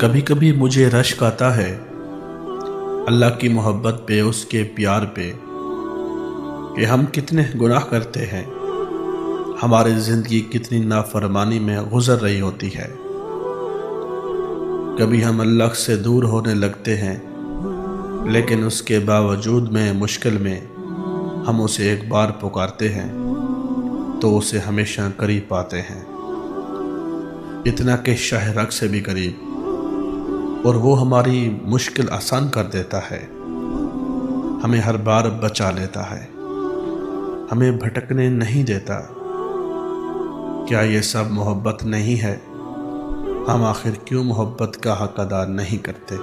कभी कभी मुझे रश्क आता है। अल्लाह की मोहब्बत पे, उसके प्यार पे, कि हम कितने गुनाह करते हैं। हमारी ज़िंदगी कितनी नाफरमानी में गुजर रही होती है। कभी हम अल्लाह से दूर होने लगते हैं, लेकिन उसके बावजूद में, मुश्किल में, हम उसे एक बार पुकारते हैं तो उसे हमेशा करीब पाते हैं। इतना कि शाहरक से भी करीब। और वो हमारी मुश्किल आसान कर देता है। हमें हर बार बचा लेता है। हमें भटकने नहीं देता। क्या ये सब मोहब्बत नहीं है? हम आखिर क्यों मोहब्बत का हक अदा नहीं करते?